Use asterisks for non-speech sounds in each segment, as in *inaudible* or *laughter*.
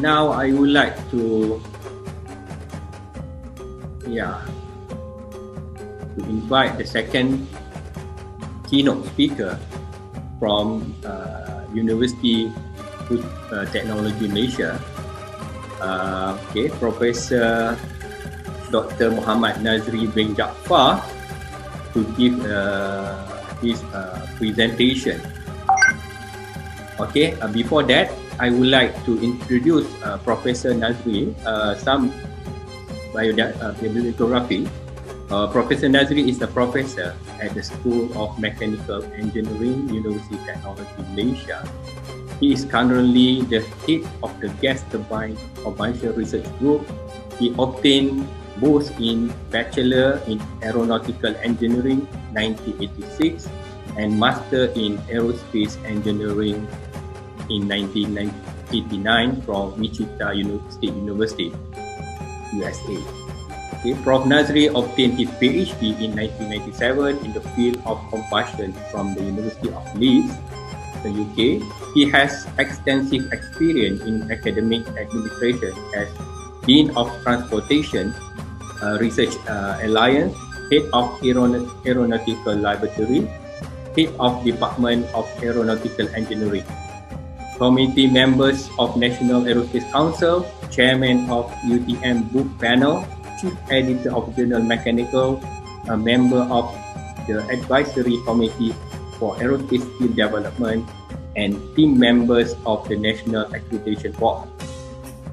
now I would like to, yeah, to invite the second keynote speaker from uh, University of uh, Technology Malaysia. Uh, okay, Professor Dr. Muhammad Nazri bin Jaafar to give uh, his uh, presentation. Okay, uh, before that, I would like to introduce uh, Professor Nazri uh, some biography. Uh, professor Nazri is a professor at the School of Mechanical Engineering, University of Technology, Malaysia. He is currently the head of the Gas Turbine Commercial Research Group. He obtained both in Bachelor in Aeronautical Engineering 1986 and Master in Aerospace Engineering in 1989 from Wichita State University, USA. Okay, Prof. Nazri obtained his PhD in 1997 in the field of combustion from the University of Leeds, the UK. He has extensive experience in academic administration as Dean of Transportation uh, Research uh, Alliance, Head of Aeronautical Laboratory, Head of Department of Aeronautical Engineering, committee members of National Aerospace Council, chairman of UTM Book Panel, chief editor of Journal Mechanical, a member of the advisory committee for aerospace development, and team members of the National Accreditation Board.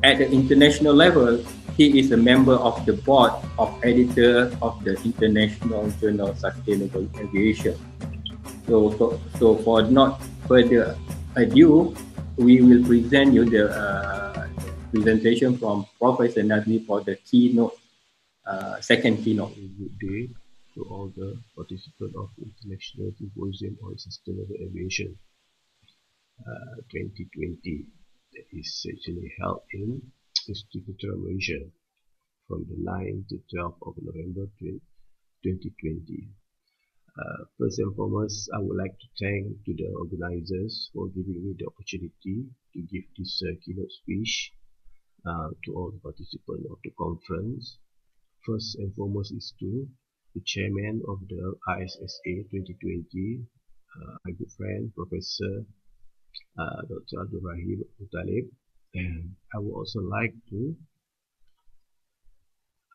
At the international level, he is a member of the board of editor of the International Journal of Sustainable Aviation. So, so, so for not further ado, we will present you the uh, presentation from Professor Nazri for the keynote, uh, second keynote. Good day to all the participants of International Symposium on Sustainable Aviation uh, 2020 that is actually held in Instituto Malaysia from the 9th to 12th of November 2020. Uh, first and foremost, I would like to thank to the organizers for giving me the opportunity to give this uh, keynote speech uh, to all the participants of the conference. First and foremost is to the chairman of the ISSA 2020, uh, my good friend, Professor uh, Dr. Abdul Rahim Abu Talib. And I would also like to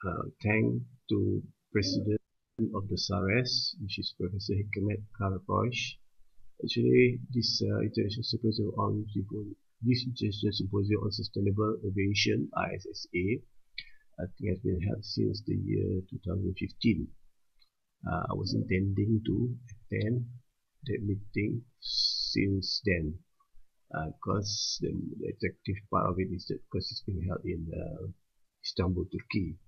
uh, thank to President of the SARES, which is Professor Hikmet Karakoç. Actually, this uh, international symposium on this international symposium on sustainable aviation ISSA, I think has been held since the year 2015. Uh, I was intending to attend that meeting since then, because uh, the, the attractive part of it is that because it's being held in uh, Istanbul, Turkey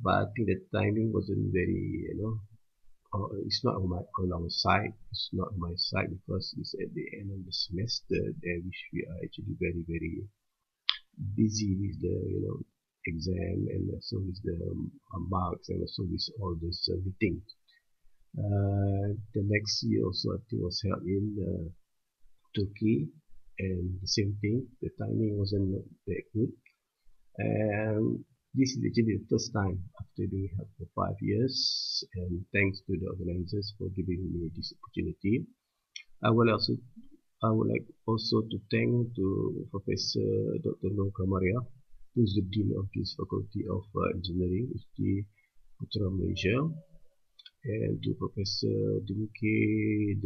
but I think the timing wasn't very, you know, uh, it's not on my our side. It's not on my side because it's at the end of the semester, which we are actually very very busy with the you know exam and also with the um, marks and also with all this uh, meeting. Uh, the next year also I think was held in uh, Turkey and the same thing. The timing wasn't that good. And this is actually the first time after doing it for five years and thanks to the organizers for giving me this opportunity. I will also I would like also to thank to Professor Dr. Nur Kamaria, who is the Dean of this Faculty of uh, Engineering, the Putra Malaysia, and to Professor Dimke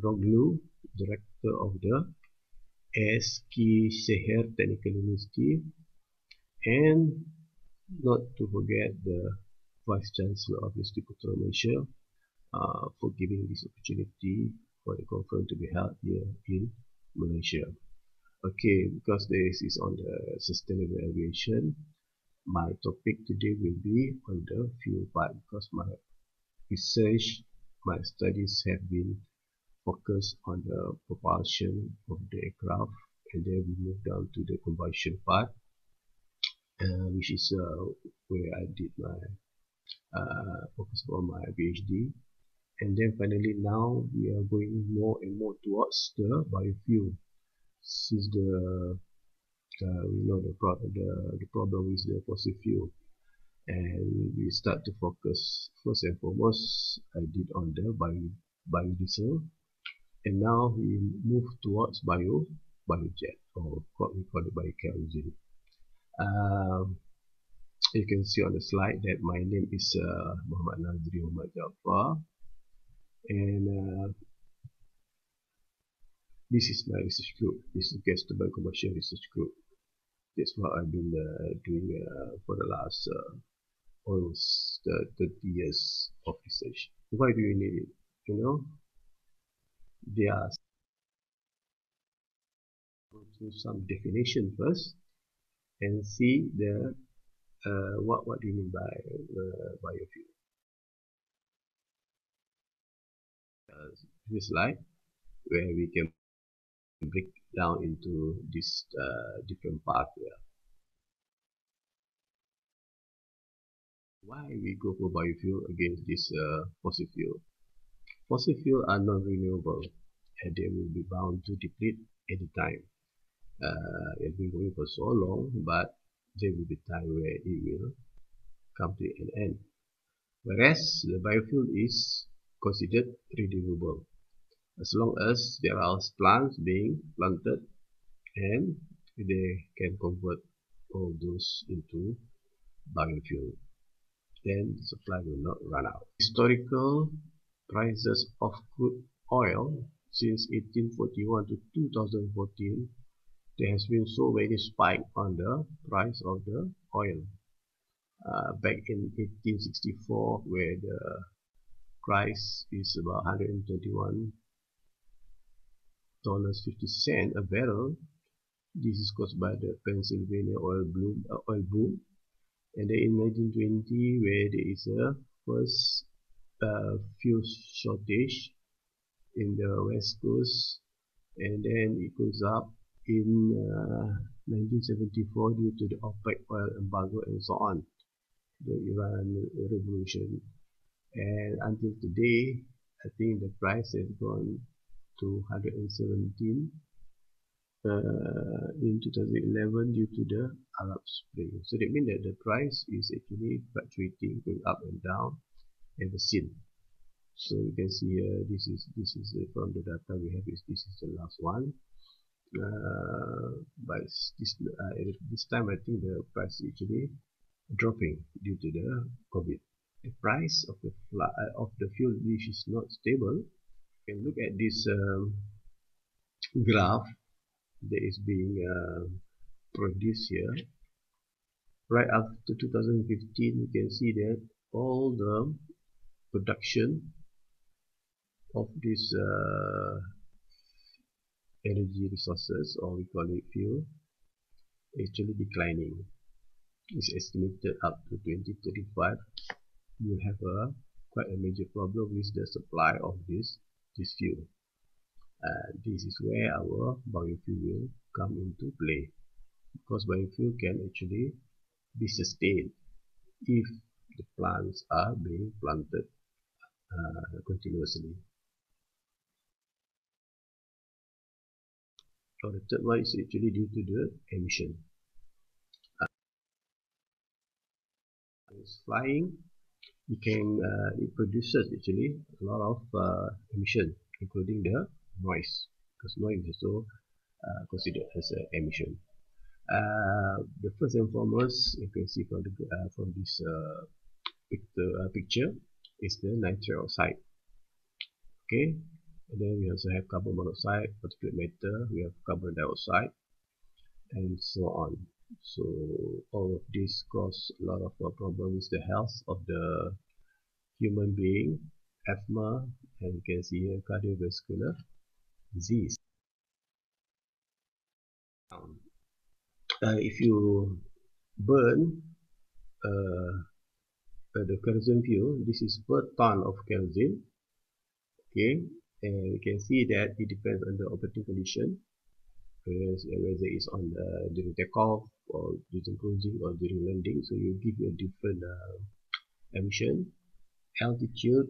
Roglu, Director of the SK Seher Technical University, and not to forget the Vice Chancellor of the Institute of Malaysia uh, for giving this opportunity for the conference to be held here in Malaysia. Okay, because this is on the sustainable aviation, my topic today will be on the fuel part because my research, my studies have been focused on the propulsion of the aircraft and then we move down to the combustion part which is uh, where I did my uh, focus for my PhD and then finally now we are going more and more towards the biofuel. Since the uh, we know the, pro the, the problem is the fossil fuel. And we start to focus first and foremost I did on the bio, biodiesel. And now we move towards bio biojet or what we call it biokerosene um, you can see on the slide that my name is uh, Mohammad Nazri Mohammad Ja'afar. And uh, this is my research group. This is Gas Turbine Commercial Research Group. That's what I've been uh, doing uh, for the last uh, almost uh, 30 years of research. Why do you need it? You know? There are through some definition first and see the uh, what what do you mean by uh, biofuel uh, this slide where we can break down into this uh, different part here. Why we go for biofuel against this uh, fossil fuel? Fossil fuel are non-renewable and they will be bound to deplete anytime uh, it's been going for so long but there will be time where it will come to an end. Whereas the biofuel is considered renewable. As long as there are plants being planted and they can convert all those into biofuel then the supply will not run out. Historical prices of crude oil since 1841 to 2014 there has been so many spike on the price of the oil. Uh, back in 1864 where the price is about 121 dollars 50 cent a barrel this is caused by the Pennsylvania oil boom, uh, oil boom and then in 1920 where there is a first uh, fuel shortage in the west coast and then it goes up in uh, 1974 due to the OPEC oil embargo and so on, the Iran revolution. And until today, I think the price has gone to 117 uh, in 2011 due to the Arab Spring. So that means that the price is actually fluctuating, going up and down ever since. So you can see uh, this is this is uh, from the data we have is this is the last one uh, but this uh, this time I think the price is actually dropping due to the COVID. The price of the uh, of the fuel which is not stable. You can look at this um, graph that is being uh, produced here. Right after 2015, you can see that all the production of this uh, energy resources or we call it fuel actually declining. Is estimated up to 2035 we'll have a quite a major problem with the supply of this this fuel. Uh, this is where our biofuel will come into play. Because biofuel can actually be sustained if the plants are being planted uh, continuously or the third one is actually due to the emission. Uh, it's flying, it can uh, it produces actually a lot of uh, emission, including the noise, because noise is also uh, considered as an emission. Uh, the first and foremost, you can see from the uh, from this picture, picture is the nitric oxide. Okay, and then we also have carbon monoxide, particulate matter, we have carbon dioxide, and so on. So all of this cause a lot of uh, problems with the health of the human being, asthma, and you can see here cardiovascular disease. Um, uh, if you burn uh, uh, the kerosene fuel, this is per ton of kerosene. Okay, and you can see that it depends on the operating condition whether it's on the, during takeoff or during cruising or during landing so you give you a different uh, emission altitude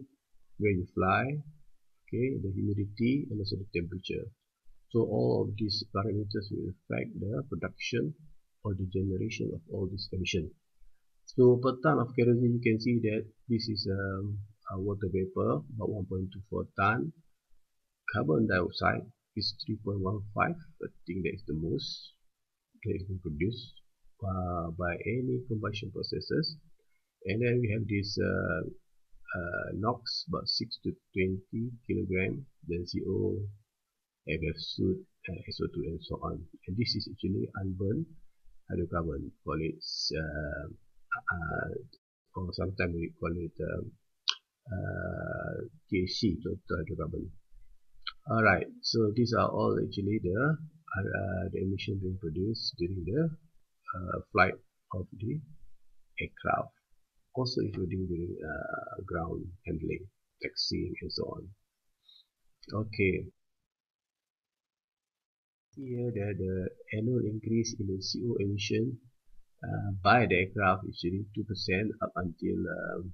where you fly okay the humidity and also the temperature So all of these parameters will affect the production or the generation of all this emission. So per ton of kerosene, you can see that this is um, a water vapor, about 1.24 ton. Carbon dioxide is 3.15. I think that is the most that is produced uh, by any combustion processes. And then we have this uh, uh, NOx, about 6 to 20 kilogram, then CO, FF soot, uh, SO2, and so on. And this is actually unburned hydrocarbon, call it, uh, uh, or sometimes we call it um, uh, THC, total hydrocarbon. Alright, so these are all actually the uh, the emission being produced during the uh, flight of the aircraft, also including during uh, ground handling, taxiing, and so on. Okay. Here, the, the annual increase in the CO emission uh, by the aircraft is 2% up until um,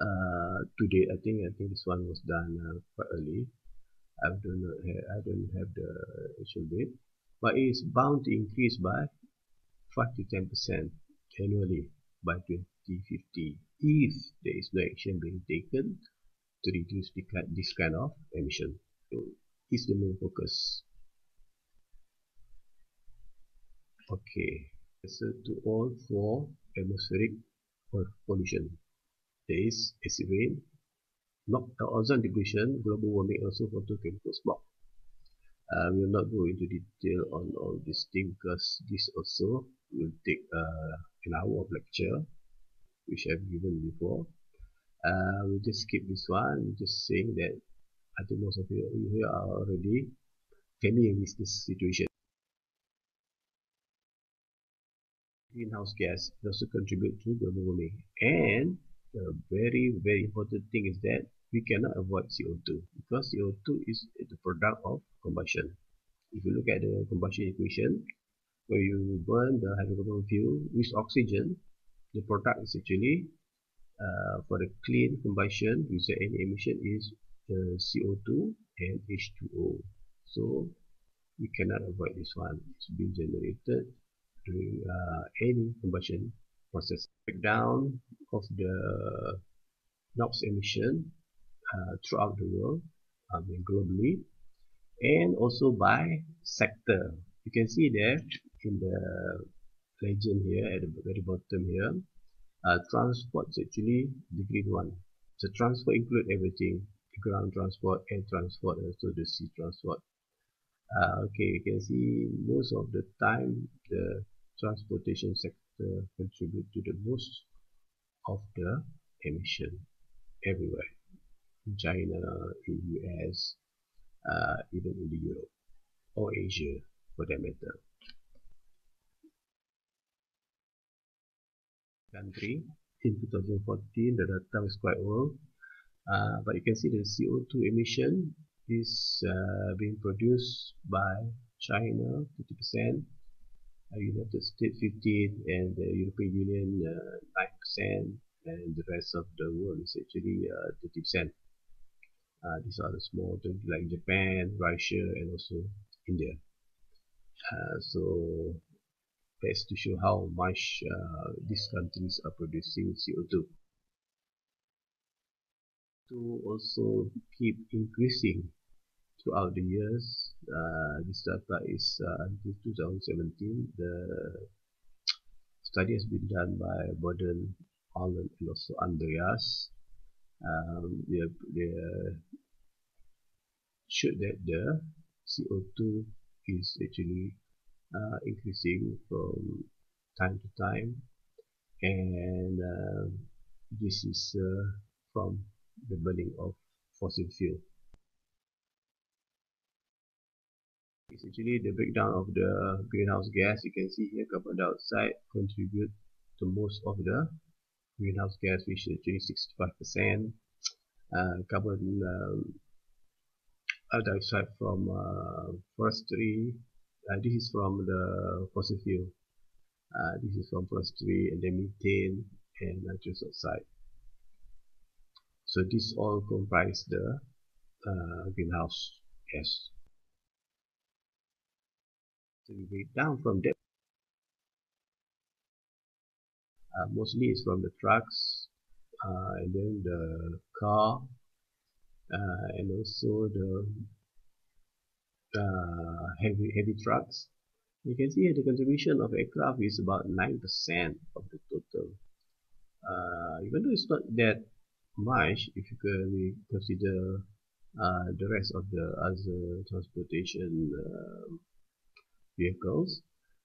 uh, today I think I think this one was done uh, quite early. I don't know I don't have the actual date but it is bound to increase by 5 to 10 percent annually by 2050 if there is no action being taken to reduce this kind of emission. So is the main focus. Okay so to all for atmospheric pollution there is acid rain, not ozone depletion, global warming, also photochemical smoke. Uh, we will not go into detail on all these things because this also will take uh, an hour of lecture, which I've given before. Uh, we'll just skip this one, just saying that I think most of you here are already familiar with this situation. Greenhouse gas also contribute to global warming and the very very important thing is that we cannot avoid CO2 because CO2 is the product of combustion. If you look at the combustion equation, where you burn the hydrocarbon fuel with oxygen, the product is actually uh, for the clean combustion without any emission is the CO2 and H2O. So we cannot avoid this one. It's being generated during uh, any combustion process breakdown of the NOx emission uh, throughout the world, I mean globally, and also by sector. You can see there in the legend here at the very bottom here, uh, transport is actually the green one. So transport include everything, ground transport, air transport, and also the sea transport. Uh, okay, you can see most of the time the transportation sector uh, contribute to the most of the emission everywhere in China, in US, uh, even in the Europe or Asia for that matter. Country in 2014 the data is quite old, uh, but you can see the CO2 emission is uh, being produced by China 50%, uh, United States 15 and the European Union uh, 9% and the rest of the world is actually 30%. Uh, these are the small countries like Japan, Russia and also India. so that's to show how much these countries are producing CO2 to also keep increasing throughout the years. Uh, this data is uh, until 2017. The study has been done by Boden, Allen, and also Andres. Um, they, they showed that the CO2 is actually uh, increasing from time to time and uh, this is uh, from the burning of fossil fuel Essentially, the breakdown of the greenhouse gas, you can see here carbon dioxide contribute to most of the greenhouse gas, which is actually 65%. Uh, carbon um, dioxide from uh, forestry, uh, this is from the fossil fuel. Uh, this is from forestry and then methane and nitrous oxide. So this all comprise the uh, greenhouse gas. So break down from that. Uh, mostly it's from the trucks uh, and then the car uh, and also the uh, heavy heavy trucks. You can see the contribution of aircraft is about 9% of the total. Uh, even though it's not that much if you consider uh, the rest of the other transportation vehicles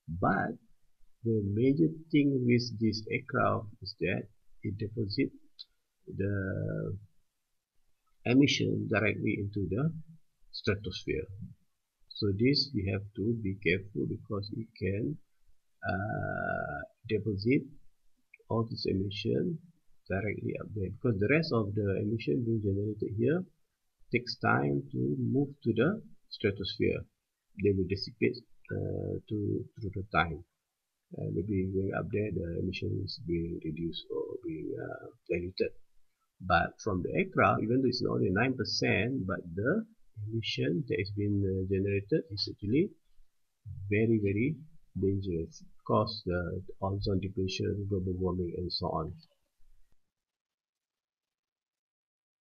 but the major thing with this aircraft is that it deposits the emission directly into the stratosphere. So this we have to be careful because it can uh, deposit all this emission directly up there. Because the rest of the emission being generated here takes time to move to the stratosphere. They will dissipate uh, to through the time. Uh, maybe going up there. The emission is being reduced or being uh, diluted. But from the aircraft even though it's only 9% but the emission that being uh, generated is actually very very dangerous. Cause the ozone depletion global warming and so on.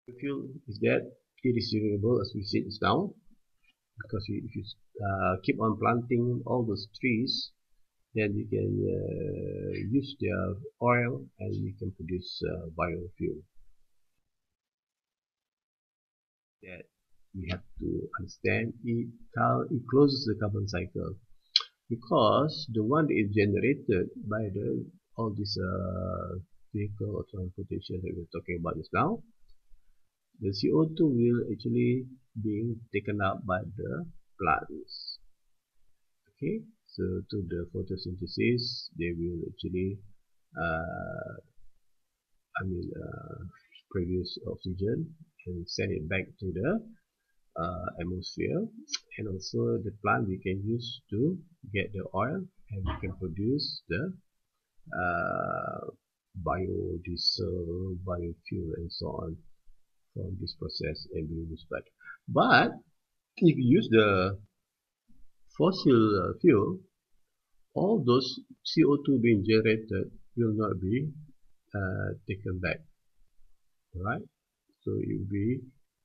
The fuel is that it is renewable as we see it now because if you uh, keep on planting all those trees then you can uh, use their oil and you can produce uh, biofuel. That we have to understand it, it closes the carbon cycle. Because the one that is generated by the all this uh, vehicle or transportation that we're talking about just now the CO2 will actually being taken up by the plants okay so to the photosynthesis they will actually uh, I mean uh, produce oxygen and send it back to the uh, atmosphere. And also the plant we can use to get the oil and we can produce the uh, biodiesel, biofuel and so on from this process used back. But if you use the fossil uh, fuel, all those CO2 being generated will not be uh, taken back. Right? So it will be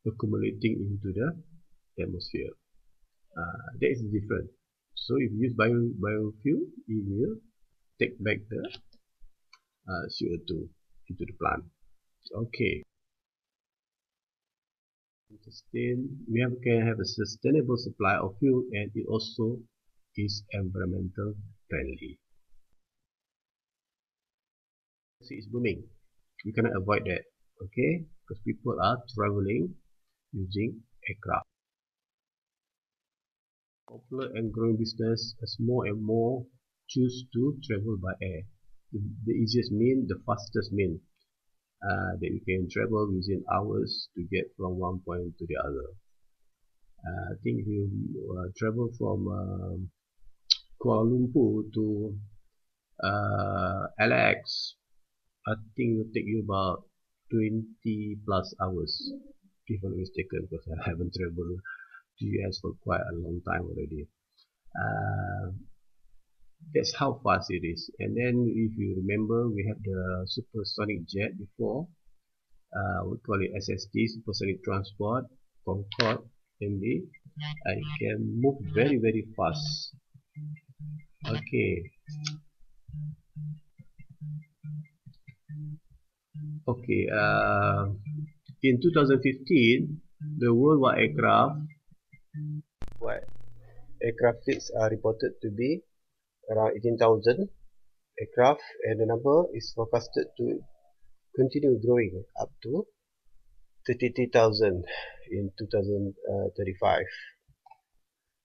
accumulating into the atmosphere. Uh, that is different. So if you use bio, biofuel, it will take back the uh, CO2 into the plant. Okay sustain we have, can have a sustainable supply of fuel and it also is environmental friendly. See, it's booming. We cannot avoid that okay? Because people are traveling using aircraft. Popular and growing business as more and more choose to travel by air. The, the easiest mean the fastest mean uh, that you can travel within hours to get from one point to the other. Uh, I think if you uh, travel from um, Kuala Lumpur to uh, I think it will take you about 20 plus hours, if I'm mistaken, because I haven't traveled to US for quite a long time already. Uh, that's how fast it is. And then if you remember we have the supersonic jet before. Uh, we call it SST supersonic transport Concorde MD I can move very very fast. Okay. Okay uh, in 2015 the worldwide aircraft what aircraft fleets are reported to be around 18,000 aircraft and the number is forecasted to continue growing up to 33,000 in 2035.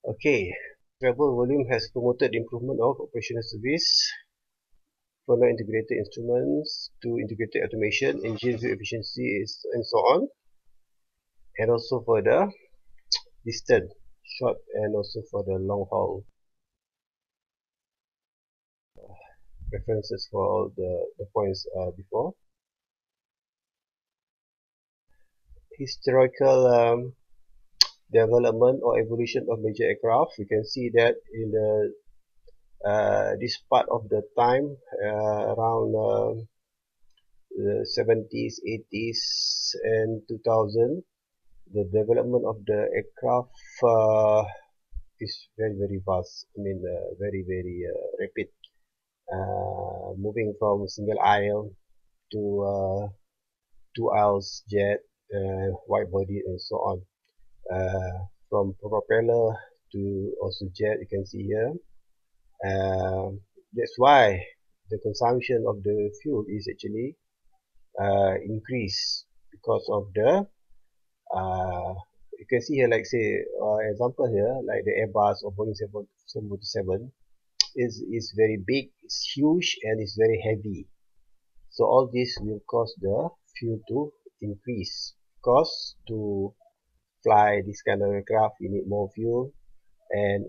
Okay, travel volume has promoted improvement of operational service, further integrated instruments to integrated automation, engine fuel efficiency and so on, and also for the distant, short and also for the long haul references for all the, the points uh, before. Historical um, development or evolution of major aircraft. We can see that in the uh, this part of the time uh, around uh, the 70s, 80s, and 2000, the development of the aircraft uh, is very very fast. I mean, uh, very very uh, moving from single aisle to two aisles jet, wide body, and so on. from propeller to also jet, you can see here uh, that's why the consumption of the fuel is actually uh, increased because of the uh, you can see here like say uh, example here like the Airbus or Boeing 747 is is very big it's huge and it's very heavy. So all this will cause the fuel to increase. Because to fly this kind of aircraft you need more fuel. And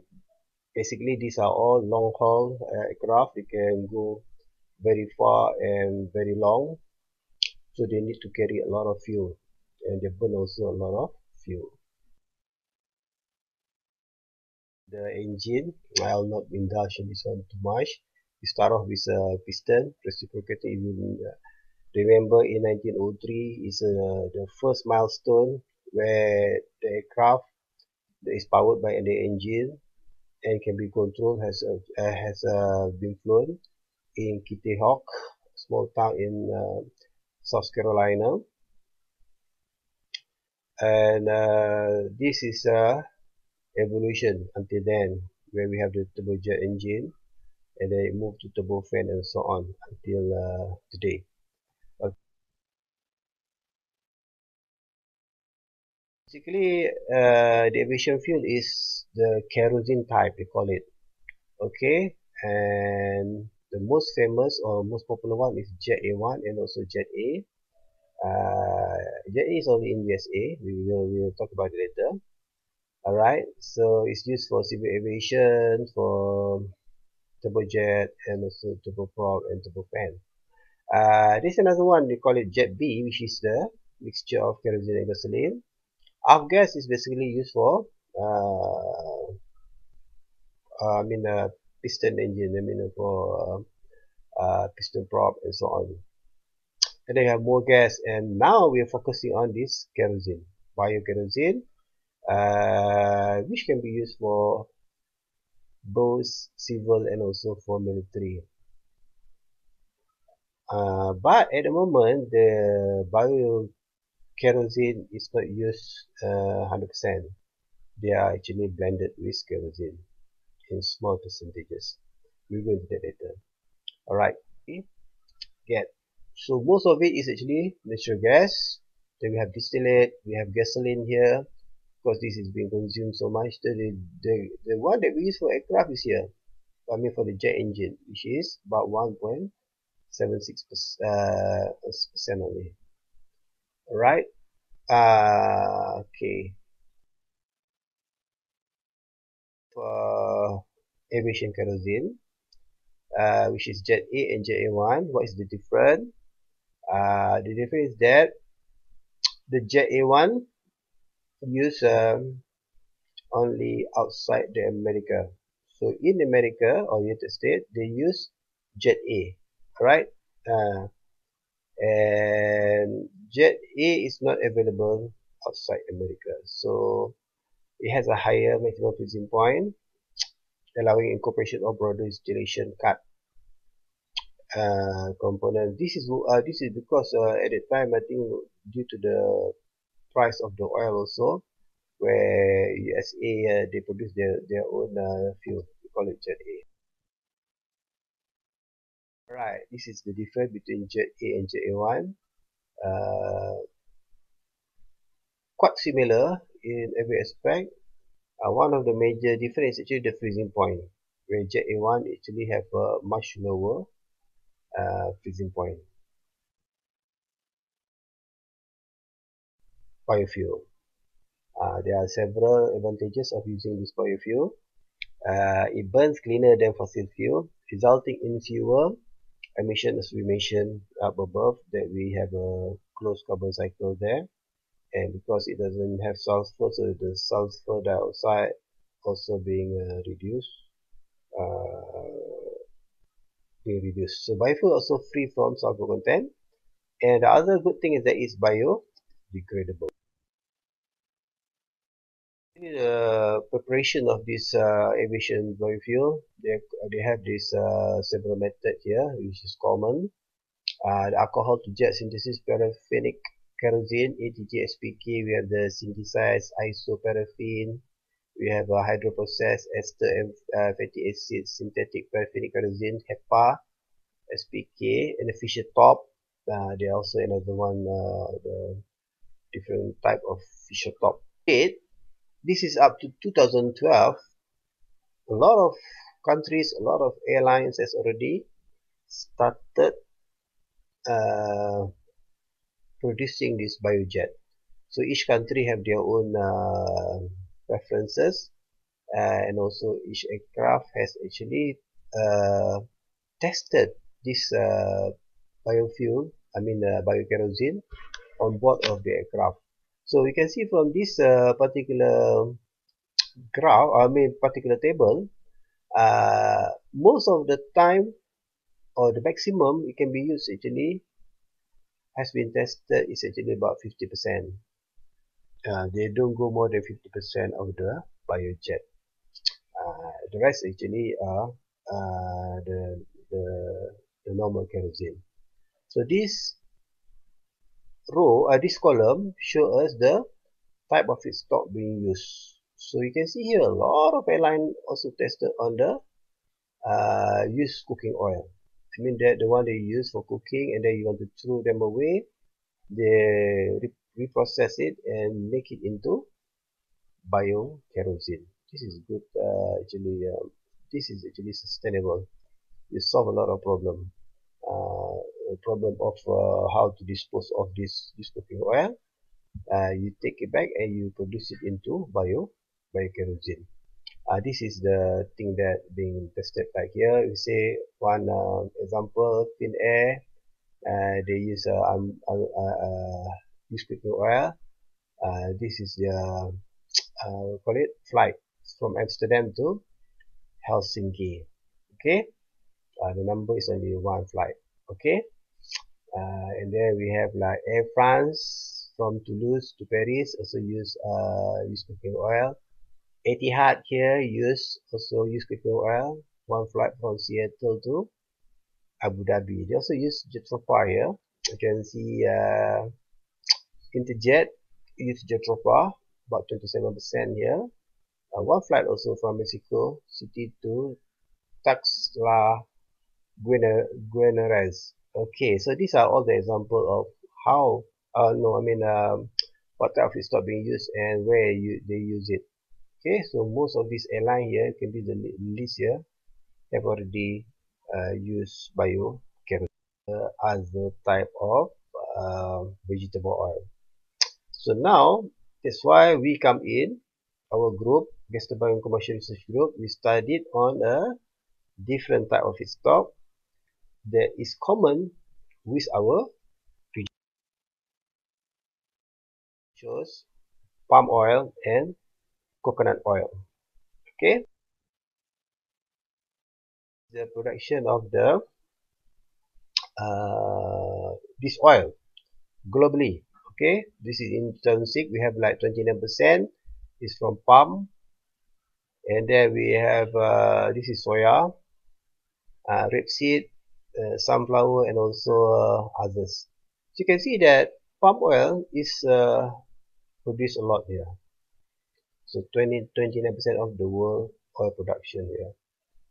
basically these are all long haul uh, aircraft. They can go very far and very long. So they need to carry a lot of fuel. And they burn also a lot of fuel the engine I'll not indulge in this one too much we start off with a piston reciprocating you uh, remember in 1903 is uh, the first milestone where the aircraft that is powered by the engine and can be controlled has uh, has uh, been flown in Kitty Hawk, small town in uh, South Carolina. And uh, this is a evolution until then, where we have the turbojet engine, and then it moved to turbofan and so on until uh, today. Basically, uh, the aviation fuel is the kerosene type, we call it. Okay, and the most famous or most popular one is Jet A1 and also Jet A. Uh, Jet A is only in USA. We will we will talk about it later. Alright, so it's used for civil aviation, for turbojet, and also turboprop and turbofan. Uh, this is another one. We call it Jet B, which is the mixture of kerosene and gasoline gas is basically used for uh, I mean a piston engine I mean for uh, uh, piston prop and so on and they have more gas and now we are focusing on this kerosene biokerosene uh, which can be used for both civil and also for military uh, but at the moment the bio kerosene is not used uh, 100%. They are actually blended with kerosene in small percentages. We will do that later. Alright, get. So most of it is actually natural gas. Then we have distillate, we have gasoline here. Because this is being consumed so much. The, the, the one that we use for aircraft is here. I mean for the jet engine, which is about 1.76% uh, only right uh, okay for aviation kerosene uh, which is jet A and jet A1 what is the difference uh, the difference is that the jet A1 use um, only outside the America. So in America or United States they use jet A right uh, and jet A is not available outside America. So it has a higher maximum freezing point allowing incorporation of broader distillation cut uh, component. This is uh, this is because uh, at the time I think due to the price of the oil also where USA uh, they produce their their own uh, fuel. We call it jet A. Right this is the difference between jet A and jet A1 uh, quite similar in every aspect. Uh, one of the major difference is actually the freezing point where jet A1 actually have a much lower uh, freezing point biofuel. Uh, there are several advantages of using this biofuel. Uh, it burns cleaner than fossil fuel resulting in fewer emissions, as we mentioned up above that we have a closed carbon cycle there. And because it doesn't have sulfur so the sulfur dioxide also being uh, reduced uh, being reduced. So biofuel also free from sulfur content. And the other good thing is that it's biodegradable the preparation of this uh, aviation biofuel they, they have this uh, several method here which is common. Uh, the alcohol to jet synthesis paraffinic kerosene ATJ SPK we have the synthesized isoparaffin we have a hydroprocessed ester and uh, fatty acid synthetic paraffinic kerosene HEFA SPK and the Fischer top. Uh, there also another one uh, the different type of Fischer-Tropsch this is up to 2012 a lot of countries a lot of airlines has already started uh, producing this biojet. So each country have their own uh, preferences uh, and also each aircraft has actually uh, tested this uh, biofuel, I mean uh, biokerosene on board of the aircraft. So you can see from this uh, particular graph, I mean particular table, most of the time or the maximum it can be used actually has been tested is actually about 50%. Uh, they don't go more than 50% of the biojet. Uh, the rest actually are uh, the, the, the normal kerosene. So this row, uh, this column show us the type of feedstock being used. So you can see here a lot of airline also tested on the uh, used cooking oil. I mean that the one they use for cooking and then you want to throw them away they re reprocess it and make it into biokerosene this is good uh, actually uh, this is actually sustainable you solve a lot of problem uh, problem of uh, how to dispose of this this cooking oil. Uh, you take it back and you produce it into bio biokerosene. Uh, this is the thing that being tested like here. We say one uh, example Finnair. Uh, they use uh, um, uh, uh, cooking oil. Uh, this is the uh, call it? Flight from Amsterdam to Helsinki. Okay? Uh, the number is only one flight. Okay uh, and then we have like Air France from Toulouse to Paris also use uh, use cooking oil Etihad here use also use cooking oil. One flight from Seattle to Abu Dhabi. They also use Jatropha here. You can see uh, Interjet use Jatropha about 27% here. Uh, one flight also from Mexico City to Tuxtla Gutiérrez. Okay, so these are all the example of how, uh, no, I mean, um, *tsk* what type of feedstock being used and where you they use it. Okay so most of these airline here can be the list here. Have already uh, used bio as the type of uh, vegetable oil. *tsk* So now that's why we come in our group gas turbine commercial research group we studied on a different type of feedstock that is common with our shows palm oil and coconut oil. Okay? The production of the uh, this oil globally. Okay? This is in 2006 we have like 29% is from palm. And then we have uh, this is soya uh, rapeseed uh, sunflower and also uh, others. So you can see that palm oil is uh, produced a lot here. So 20 29% of the world oil production here.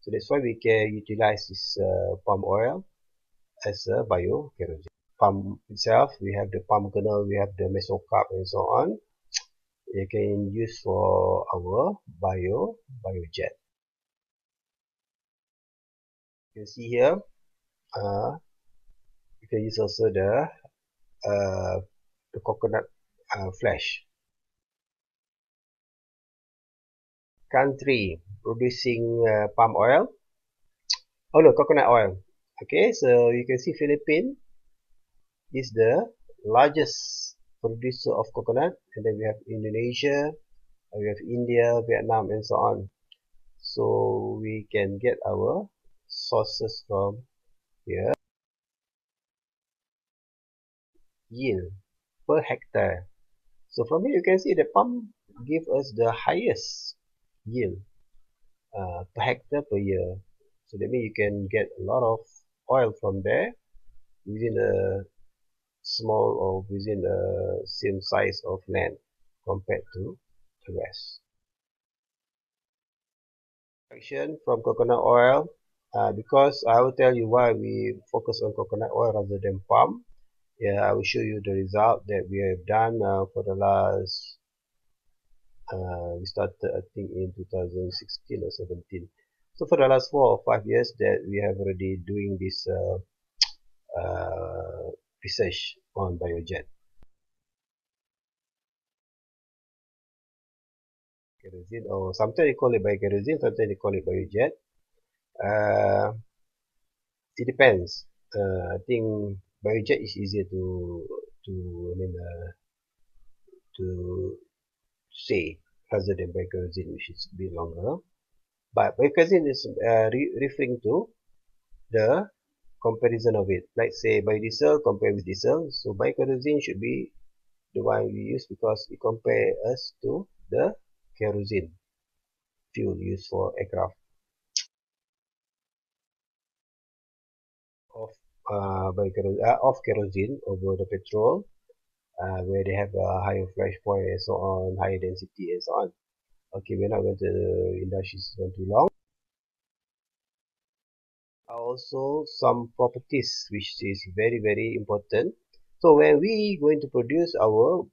So that's why we can utilize this uh, palm oil as a biokerosene palm itself we have the palm kernel we have the mesocarp and so on. You can use for our bio biojet. You can see here uh, you can use also the uh, the coconut uh, flesh country producing uh, palm oil. Oh no coconut oil. Okay so you can see Philippines is the largest producer of coconut. And then we have Indonesia we have India Vietnam and so on. So we can get our sources from here yield per hectare. So from here you can see the palm give us the highest yield uh, per hectare per year. So that means you can get a lot of oil from there within a small or within the same size of land compared to the rest. Action from coconut oil uh, because I will tell you why we focus on coconut oil rather than palm. Yeah, I will show you the result that we have done uh, for the last uh, we started I think in 2016 or 17 so for the last four or five years that we have already doing this uh, research on biojet. Kerosene or sometimes they call it biokerosene sometimes they call it biojet uh, it depends. Uh, I think biojet is easier to to I mean uh, to say rather than biokerosene which is a bit longer. But biokerosene is uh, re referring to the comparison of it. Like say biodiesel compare with diesel. So biokerosene should be the one we use because it compare us to the kerosene fuel used for aircraft uh, uh, of kerosene over the petrol uh, where they have a higher flash point and so on, higher density and so on. Okay, we're not going to industry system too long. Also, some properties which is very very important. So when we going to produce our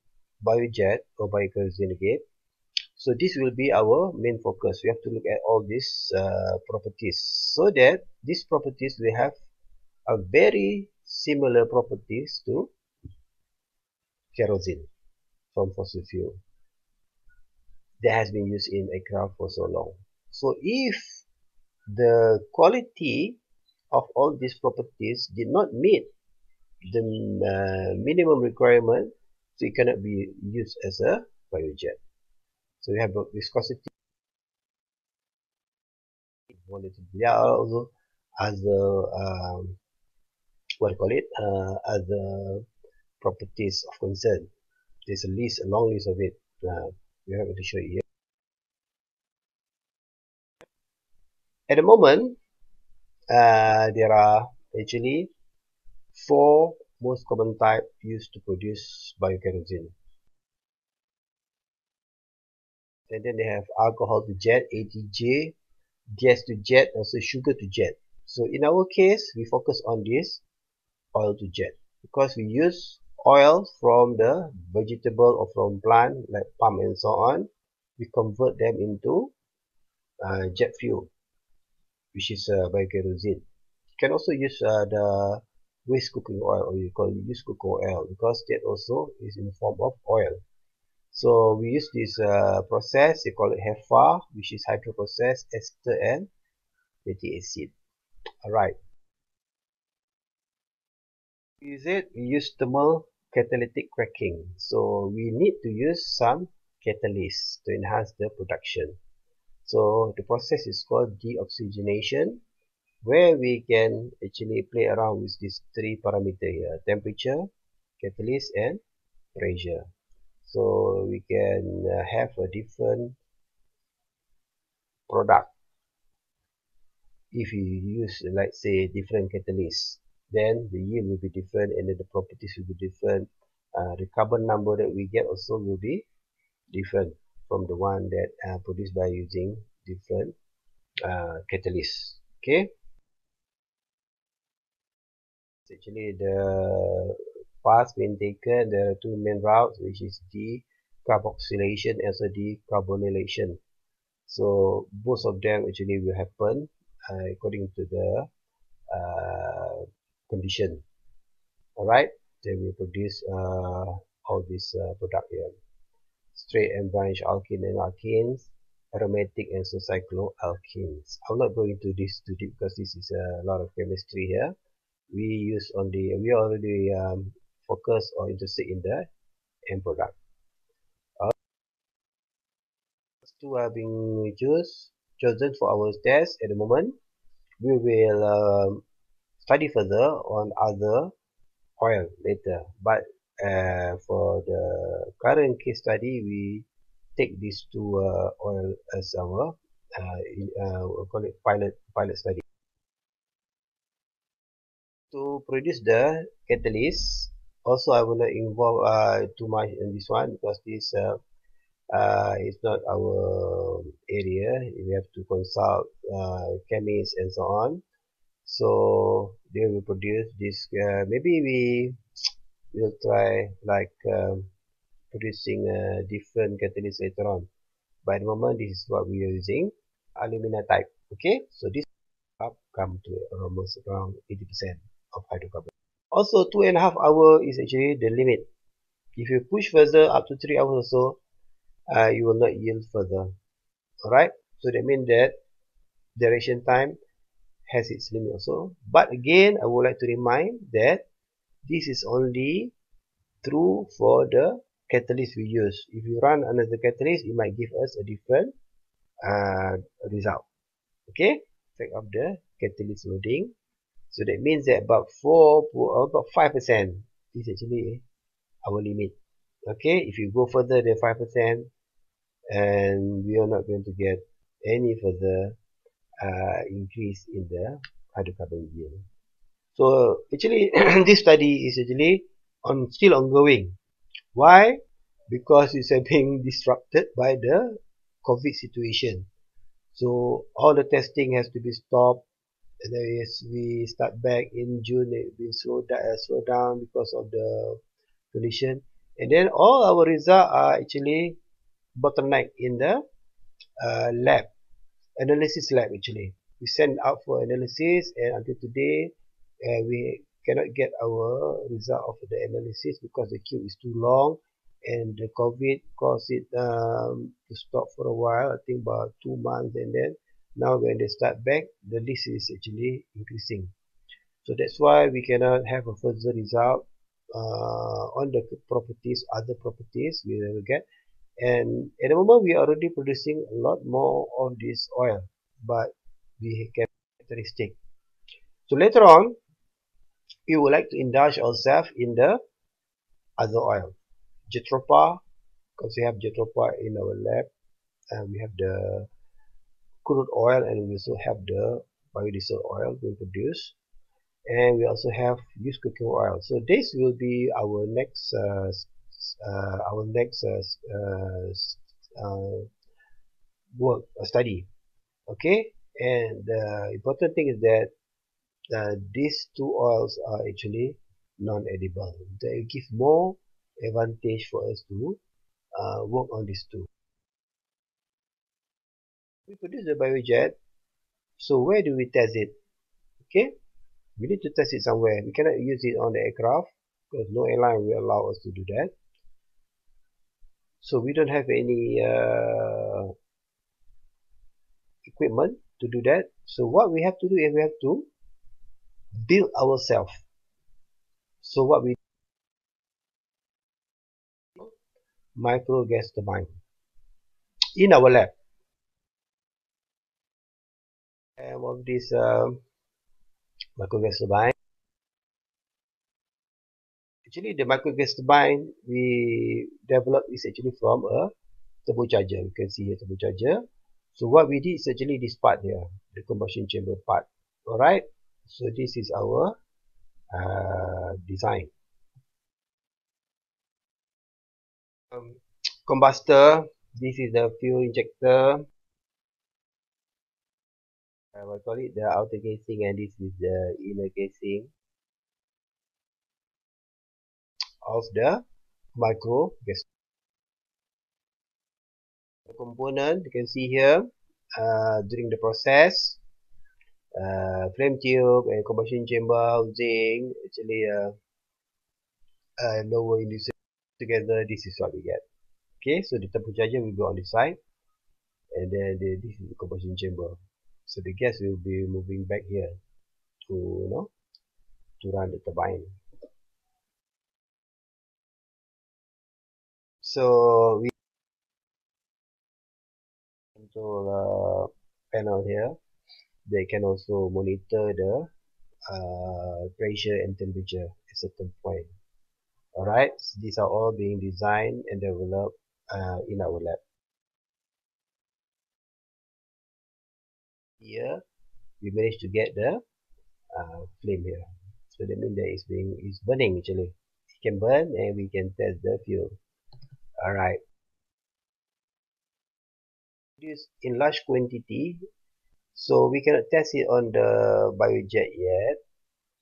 biojet or biokerosene again, so this will be our main focus. We have to look at all these uh, properties so that these properties will have a very similar properties to kerosene from fossil fuel that has been used in aircraft for so long. So if the quality of all these properties did not meet the uh, minimum requirement, so it cannot be used as a biojet. So we have a viscosity. There are also the um, what you call it uh, the properties of concern. There's a list, a long list of it. Uh, we have to show it here. At the moment, uh, there are actually four most common type used to produce biokerosene. And then they have alcohol to jet, ATJ, gas to jet, also sugar to jet. So in our case, we focus on this oil to jet. Because we use oil from the vegetable or from plant like palm and so on we convert them into uh, jet fuel which is uh, biokerosene you can also use uh, the waste cooking oil or you call it used cooking oil because that also is in the form of oil. So we use this uh, process they call it HEFA which is hydroprocess ester and fatty acid. Alright use it we use thermal catalytic cracking. So we need to use some catalyst to enhance the production. So the process is called deoxygenation where we can actually play around with these three parameters here temperature catalyst and pressure. So we can uh, have a different product if you use let's say different catalysts then the yield will be different and then the properties will be different. Uh, the carbon number that we get also will be different from the one that uh, produced by using different uh, catalysts. Okay? Actually the path being taken there are two main routes which is decarboxylation and also decarbonylation. So both of them actually will happen uh, according to the uh, condition. Alright? They will produce uh, all these uh, product here. Straight and branch alkene and alkenes aromatic and cycloalkenes. I'm not going into this too deep because this is a lot of chemistry here. We use only we already um, focus or interested in the end product. Uh, two are being chosen for our test at the moment. We will um, study further on other oil later. But uh, for the current case study, we take these two uh, oil as our uh, uh, we call it pilot pilot study. To produce the catalyst, also I will not involve uh, too much in this one because this uh, uh, is not our area. We have to consult uh, chemists and so on. So they will produce this. Uh, maybe we will try like um, producing a different catalyst later on. But at the moment, this is what we are using alumina type. Okay, so this up come to almost around 80% of hydrocarbon. Also, two and a half hour is actually the limit. If you push further up to three hours or so, uh, you will not yield further. Alright, so that means that duration time has its limit also. But again, I would like to remind that this is only true for the catalyst we use. If you run another catalyst, it might give us a different uh, result. Okay, effect of the catalyst loading. So that means that about 4, about 5% is actually our limit. Okay, if you go further than 5%, and we are not going to get any further uh, increase in the hydrocarbon yield. So actually, *clears throat* this study is actually on still ongoing. Why? Because it's *laughs* being disrupted by the COVID situation. So all the testing has to be stopped and then as we start back in June it will slow down, uh, slow down because of the condition and then all our results are actually bottleneck in the uh, lab analysis lab actually. We send out for analysis and until today uh, we cannot get our result of the analysis because the queue is too long and the covid caused it um, to stop for a while i think about two months and then now when they start back the list is actually increasing. So that's why we cannot have a further result uh, on the properties other properties we will get and at the moment we are already producing a lot more of this oil but we can characteristic so later on we would like to indulge ourselves in the other oil. Jatropha because we have jatropha in our lab and we have the crude oil and we also have the biodiesel oil being produced and we also have used cooking oil. So this will be our next uh, uh, our next uh, uh, uh work study okay? And the important thing is that these two oils are actually non-edible. They give more advantage for us to work on these two. We produce the biojet. So where do we test it? Okay? We need to test it somewhere. We cannot use it on the aircraft because no airline will allow us to do that so we don't have any uh, equipment to do that. So what we have to do is we have to build ourselves. So what we micro gas turbine in our lab. And of this um, micro gas turbine actually the micro gas turbine we developed is actually from a turbocharger you can see a turbocharger. So what we did is actually this part here the combustion chamber part. Alright? So this is our uh, design. Um, combustor this is the fuel injector. I will call it? The outer casing and this is the inner casing of the micro the component you can see here uh, during the process uh, flame tube and combustion chamber housing actually uh, uh, lower in this together this is what we get. Okay so the turbocharger will go on this side and then the, this is the combustion chamber. So the gas will be moving back here to you know to run the turbine So we control uh, panel here. They can also monitor the uh, pressure and temperature at certain point. Alright, so these are all being designed and developed uh, in our lab. Here, we managed to get the uh, flame here. So that means that it's being is burning actually. It can burn and we can test the fuel. Alright. This in large quantity, so we cannot test it on the biojet yet,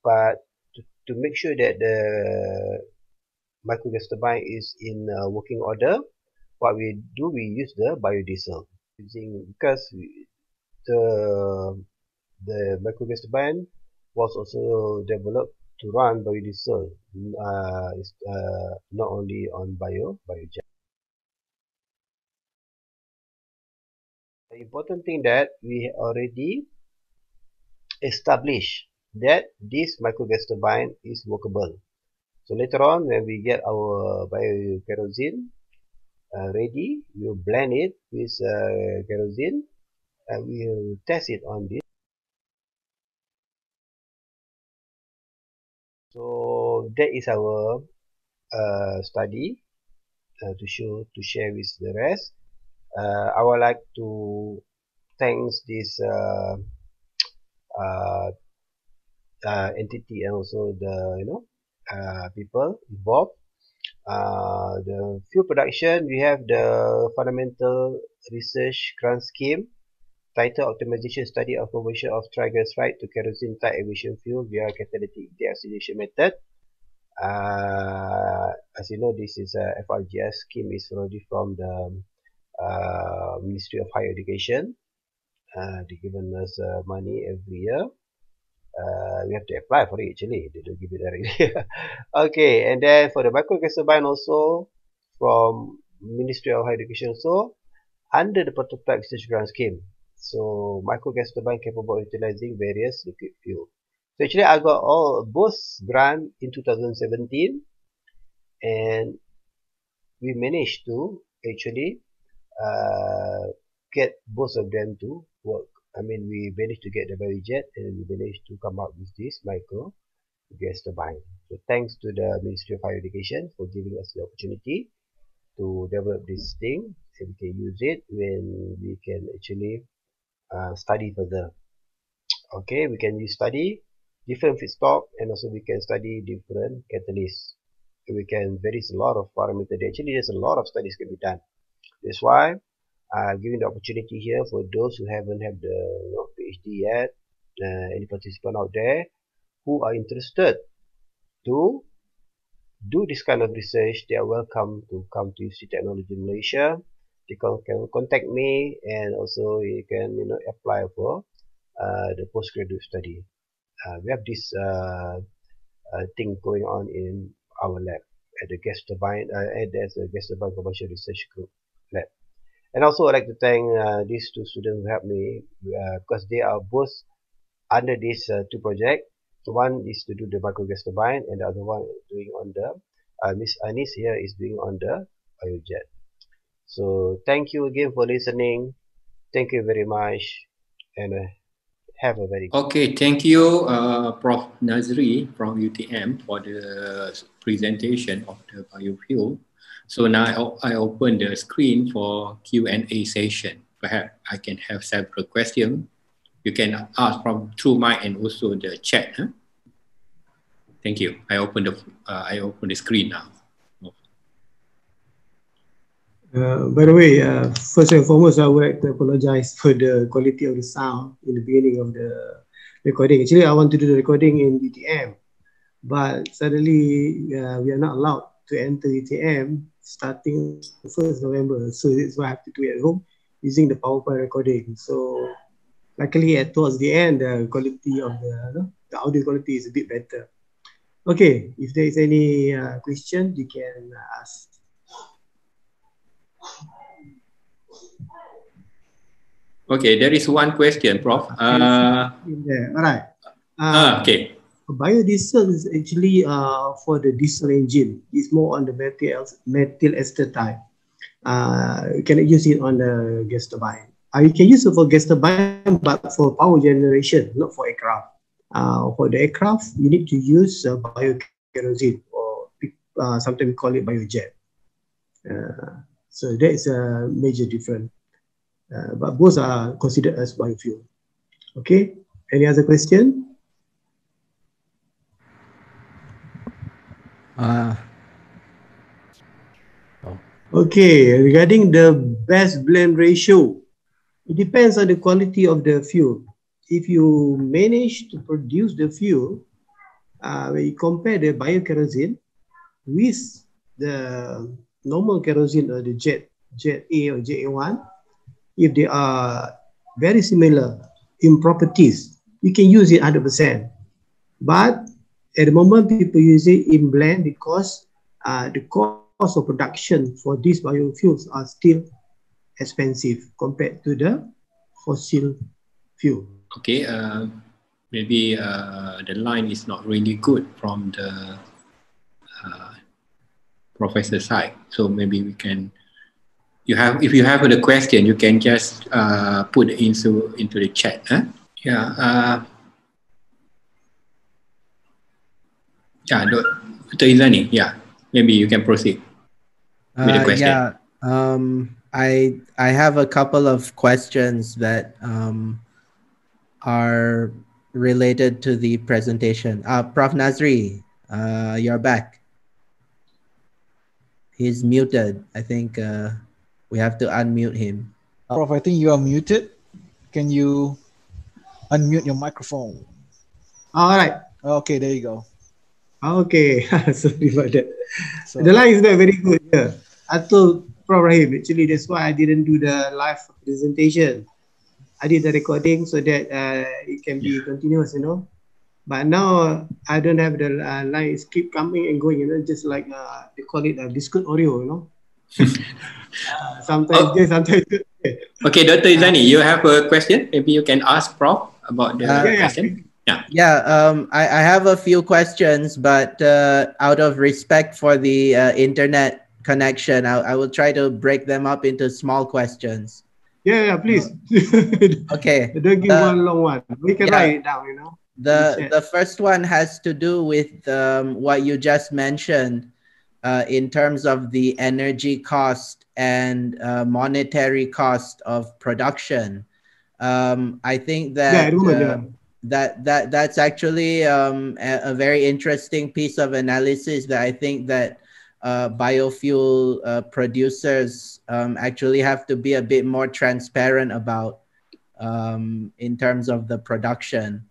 but to, to make sure that the microgas turbine is in uh, working order, what we do, we use the biodiesel using because the the microgas turbine was also developed to run biodiesel, uh, uh, not only on bio biojet. The important thing that we already established that this microgas turbine is workable. So later on when we get our biokerosene uh, ready, we'll blend it with uh, kerosene and we'll test it on this. So that is our uh, study uh, to show to share with the rest uh, I would like to thanks this uh, uh, uh, entity and also the you know uh, people involved. Uh, the fuel production we have the fundamental research grant scheme title optimization study of conversion of triglyceride to kerosene type aviation fuel via catalytic deoxidation method. As you know, this is a FRGS scheme is already from the uh, Ministry of Higher Education. Uh, they given us uh, money every year. Uh, we have to apply for it actually. They don't give it directly. *laughs* okay, and then for the microgas turbine also from Ministry of Higher Education also under the prototype research grant scheme. So microgas turbine capable of utilizing various liquid fuel. So actually I got all both grant in 2017 and we managed to actually uh, get both of them to work. I mean, we managed to get the biojet and we managed to come up with this micro gas turbine. So thanks to the Ministry of Higher Education for giving us the opportunity to develop this thing and we can use it when we can actually uh, study further. Okay, we can use study different feedstock and also we can study different catalysts. We can, there is a lot of parameter. Actually, there's a lot of studies can be done. That's why I'm giving the opportunity here for those who haven't had the you know, PhD yet, uh, any participant out there who are interested to do this kind of research, they are welcome to come to UC Technology Malaysia. They can, can contact me and also you can you know apply for uh, the postgraduate study. Uh, we have this uh, uh, thing going on in our lab at the gas turbine uh, at the gas turbine commercial research group lab. And also I'd like to thank uh, these two students who helped me uh, because they are both under these uh, two projects. One is to do the microgas turbine and the other one doing on the uh, Miss Anis here is doing on the biojet. So thank you again for listening. Thank you very much and uh, have a very Okay, thank you uh, Prof. Nazri from UTM for the presentation of the biofuel. So now I open the screen for Q&A session. Perhaps I can have several questions. You can ask from through my and also the chat. Huh? Thank you. I open the uh, I open the screen now. Uh, by the way, uh, first and foremost, I would like to apologize for the quality of the sound in the beginning of the recording. Actually, I want to do the recording in UTM, but suddenly uh, we are not allowed to enter UTM starting 1st November. So that's why I have to do at home using the PowerPoint recording. So luckily at towards the end, the quality of the, the audio quality is a bit better. Okay, if there is any uh, question, you can ask. Okay, there is one question, Prof. Uh, there. All right. Uh, okay. Biodiesel is actually uh, for the diesel engine. It's more on the methyl, methyl ester type. Uh, you cannot use it on the gas turbine. Uh, you can use it for gas turbine, but for power generation, not for aircraft. Uh, for the aircraft, you need to use uh, biokerosene, or uh, sometimes we call it biojet. Uh, so that is a major difference. Uh, but both are considered as biofuel. Okay, any other question? Uh, oh. Okay, regarding the best blend ratio, it depends on the quality of the fuel. If you manage to produce the fuel, uh, when you compare the biokerosene with the normal kerosene or the jet, jet A or JA1, if they are very similar in properties, you can use it 100%. But at the moment, people use it in blend because uh, the cost of production for these biofuels are still expensive compared to the fossil fuel. Okay, uh, maybe uh, the line is not really good from the uh, professor side. So maybe we can, you have, if you have a question, you can just uh, put into into the chat. Huh? Yeah. Yeah, Dr. Izani, yeah, maybe you can proceed with the uh, question. yeah, um, I I have a couple of questions that um, are related to the presentation. Uh, Prof. Nazri, uh, you're back. He's muted. I think uh, we have to unmute him. Prof, I think you are muted. Can you unmute your microphone? All right. Okay, there you go. Okay, *laughs* sorry about that. So, the line is not very good here. I told Prof Rahim, actually, that's why I didn't do the live presentation. I did the recording so that uh, it can be continuous, you know. But now I don't have the uh, lines keep coming and going, you know, just like uh, they call it a biscuit Oreo, you know. *laughs* uh, sometimes oh. good, sometimes. *laughs* Okay, Dr. Izani, you have a question? Maybe you can ask Prof about the uh, question. Yeah. Yeah. Yeah. Um, I, I have a few questions, but uh, out of respect for the uh, internet connection, I, I will try to break them up into small questions. Yeah, yeah, please. *laughs* okay. Don't give uh, one long one. We can yeah, write it down, you know. The the first one has to do with um, what you just mentioned uh, in terms of the energy cost and uh, monetary cost of production. Um, I think that. Yeah, uh, that that that's actually um, a, a, very interesting piece of analysis that I think that uh, biofuel uh, producers um, actually have to be a bit more transparent about um, in terms of the production.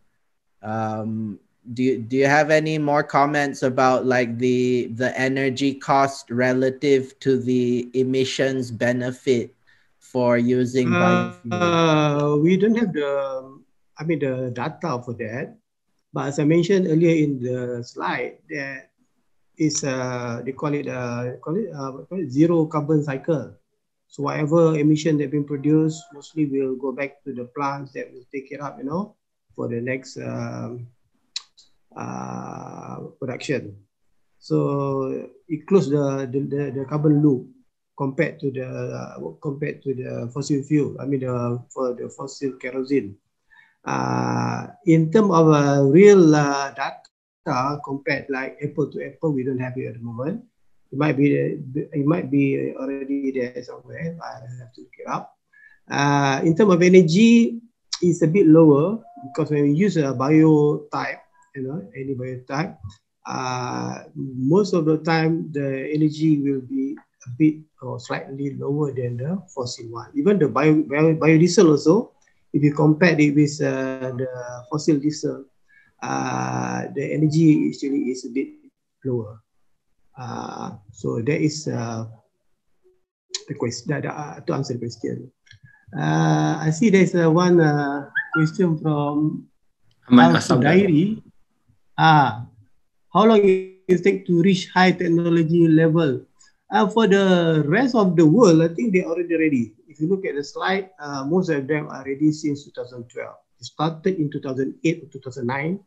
Um, do you, do you have any more comments about like the the energy cost relative to the emissions benefit for using uh, biofuel? Uh, we don't have the I mean the data for that. But as I mentioned earlier in the slide, that is uh, they call it uh, call it, uh, it zero carbon cycle. So whatever emission that been produced, mostly will go back to the plants that will take it up, you know, for the next um, uh, production. So it close the, the, the, the carbon loop compared to the uh, compared to the fossil fuel. I mean the for the fossil kerosene uh, in terms of uh, real uh, data compared like apple to apple, we don't have it at the moment. It might be it might be already there somewhere. I have to look it up. Uh, in terms of energy, it's a bit lower because when we use a bio type, you know, any bio type, uh, most of the time the energy will be a bit or slightly lower than the fossil one. Even the bio, bio biodiesel also, if you compare it with uh, the fossil diesel, uh, the energy actually is a bit lower. Uh, so that is uh, the question that, uh, to answer the question. Uh, I see there's uh, one uh, question from Diary. Ah, how long it take to reach high technology level? Uh, for the rest of the world, I think they're already ready if you look at the slide, uh, most of them are ready since 2012. It started in 2008 or 2009.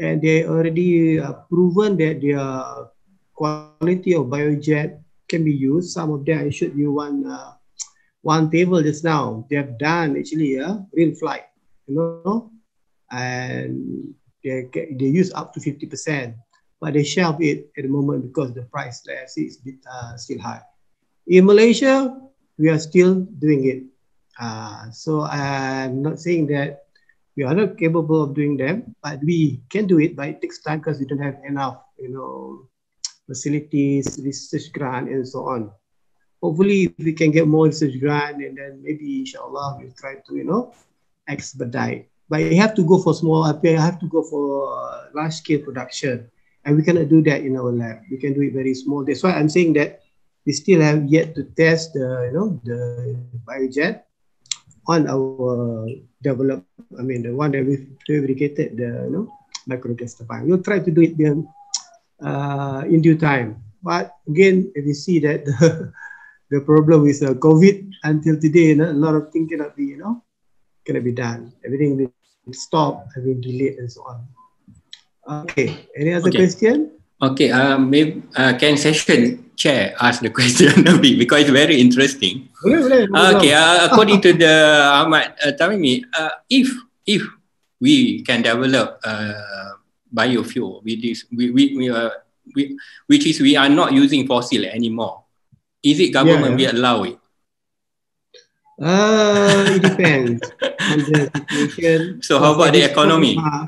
and they already uh, proven that their quality of biojet can be used. Some of them I showed you one uh, one table just now. They have done actually a real flight, you know, and they they use up to fifty percent, but they shelve it at the moment because the price there is uh, still high. In Malaysia, we are still doing it. Uh, so I'm not saying that we are not capable of doing them, but we can do it, but it takes time because we don't have enough, you know, facilities, research grant, and so on. Hopefully, we can get more research grant, and then maybe, inshallah, we'll try to, you know, expedite. But you have to go for small, I have to go for large scale production, and we cannot do that in our lab. We can do it very small. That's why I'm saying that we still have yet to test the, you know, the biojet on our develop, I mean, the one that we've fabricated, the, you know, microgas turbine. We'll try to do it then uh, in due time. But again, if you see that *laughs* the, the problem with uh, COVID until today, you know, a lot of things cannot be, you know, cannot be done. Everything will stop, having delayed and so on. Okay, any other Okay. question? Okay, uh, maybe uh, can session chair ask the *laughs* question a bit because it's very interesting. Uh, okay, uh, according to the Ahmad uh, telling me, uh, if if we can develop uh, biofuel with this, we we, we, uh, we which is we are not using fossil anymore, is it government Yeah, will allow it? Uh, it *laughs* depends on the situation. So how about the economy? Uh,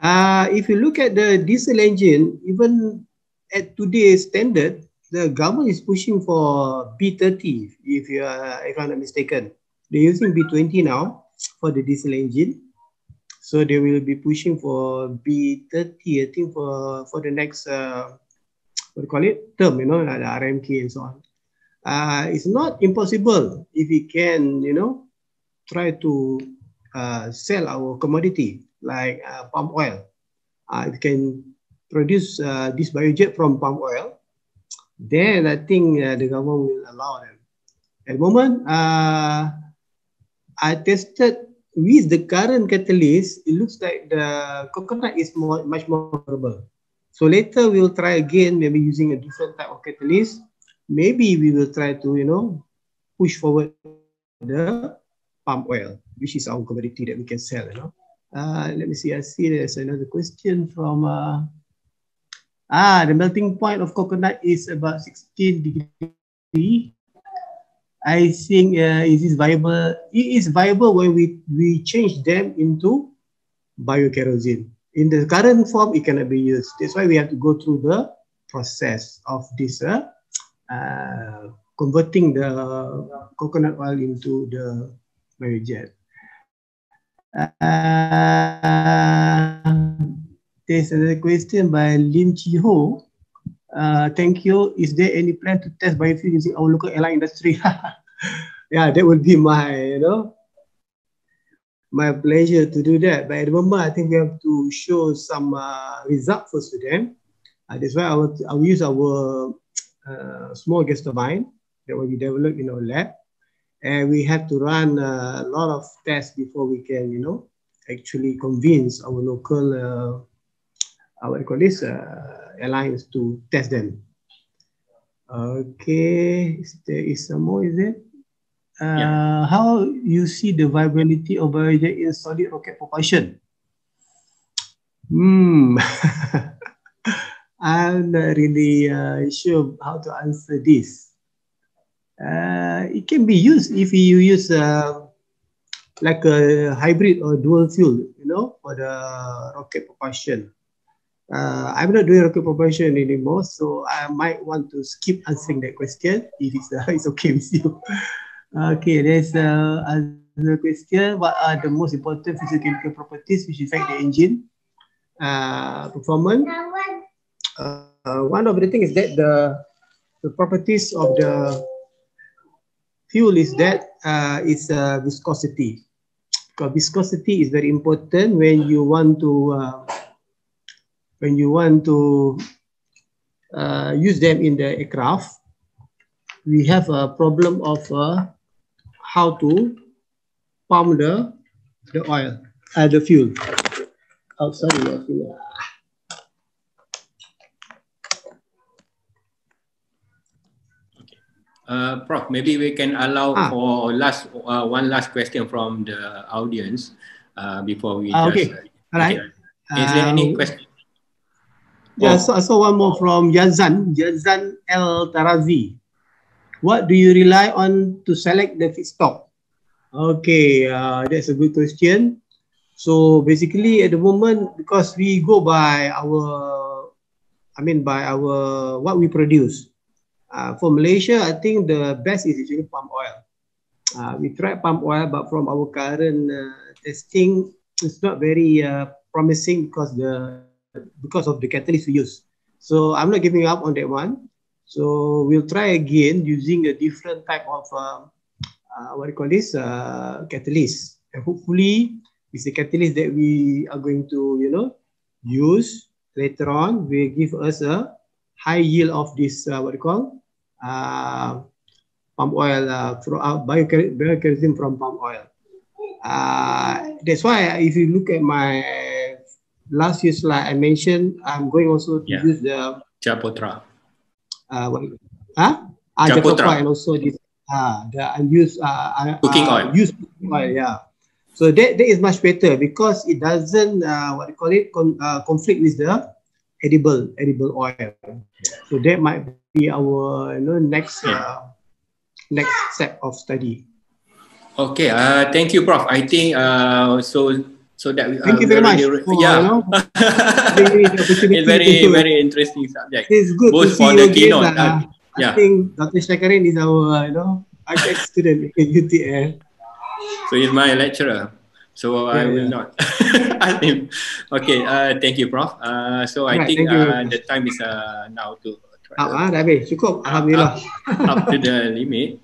uh, if you look at the diesel engine, even at today's standard, the government is pushing for B30. If you are, if I'm not mistaken, they're using B20 now for the diesel engine. So they will be pushing for B30. I think for for the next uh, what do you call it term, you know, like the RMK and so on uh, it's not impossible if we can, you know, try to uh, sell our commodity like uh, palm oil. Uh, we can produce uh, this biojet from palm oil, then I think uh, the government will allow them. At the moment, uh, I tested with the current catalyst, it looks like the coconut is more, much more durable. So later we'll try again, maybe using a different type of catalyst maybe we will try to, you know, push forward the palm oil, which is our commodity that we can sell, you know. Uh, let me see, I see there's another question from, uh, ah, the melting point of coconut is about 16 degree. I think uh, is this viable? It is viable when we, we change them into biokerosene. In the current form, it cannot be used. That's why we have to go through the process of this uh, uh, converting the coconut oil into the biojet. Uh, there's another question by Lim Chi Ho. Uh, thank you. Is there any plan to test biofuel using our local airline industry? *laughs* yeah, that would be my, you know, my pleasure to do that. But at the moment, I think we have to show some uh, result first to them. Uh, that's why I will, I will use our uh, small gas turbine that will be developed in our lab. And we have to run uh, a lot of tests before we can, you know, actually convince our local, do call this, uh, airlines to test them. Okay, is there is some more, is it? Uh, Yeah. How you see the viability of biojet in solid rocket propulsion? Hmm. *laughs* I'm not really uh, sure how to answer this. Uh, it can be used if you use uh, like a hybrid or dual fuel, you know, for the rocket propulsion. Uh, I'm not doing rocket propulsion anymore, so I might want to skip answering that question if it's, uh, *laughs* it's okay with you. Okay, there's uh, another question. What are the most important physical properties which affect the engine uh, performance? uh, one of the things is that the the properties of the fuel is that uh, is uh, viscosity. Because viscosity is very important when you want to when you want to uh, use them in the aircraft. We have a problem of uh, how to pump the the oil, uh, the fuel. Oh, sorry. okay. Uh, Prof, maybe we can allow Ah. for last uh, one last question from the audience uh, before we Ah, just. okay. All right. Is there any Um, question? Yeah, Oh. so I saw one more from Yazan, Yazan El Tarazi. What do you rely on to select the feedstock? Okay, uh, that's a good question. So basically, at the moment, because we go by our, I mean, by our what we produce. Uh, for Malaysia, I think the best is actually palm oil. Uh, we tried palm oil, but from our current uh, testing, it's not very uh, promising because the because of the catalyst we use. So I'm not giving up on that one. So we'll try again using a different type of uh, uh, what do you call this uh, catalyst. And hopefully, it's the catalyst that we are going to you know use later on will give us a high yield of this uh, what do you call uh, palm oil uh, from uh, from palm oil. Uh, that's why if you look at my last year's slide, I mentioned I'm going also to Yeah. use the Japotra. uh, what, huh? Ah, Japotra. Japotra and also this uh, the unused uh, uh, Cooking uh, oil. Used cooking oil, yeah. So that, that is much better because it doesn't uh, what do you call it con, uh, conflict with the edible edible oil. So that might be our you know next uh, next step of study. Okay. Uh, thank you, Prof. I think uh, so. So that we, Thank uh, you very much for, yeah. you know, *laughs* it's very to- very interesting subject. It's good Both to see for you the again. keynote, uh, uh, I yeah. think Dr. Shakarin is our you know architect student in UTM. So he's my lecturer. So I Yeah, will yeah. not *laughs* ask him. Okay. Uh, thank you, Prof. Uh, so I Right, think you very uh, the time is uh, now to Ah, ah, dah habis. Cukup. Alhamdulillah. up to the limit.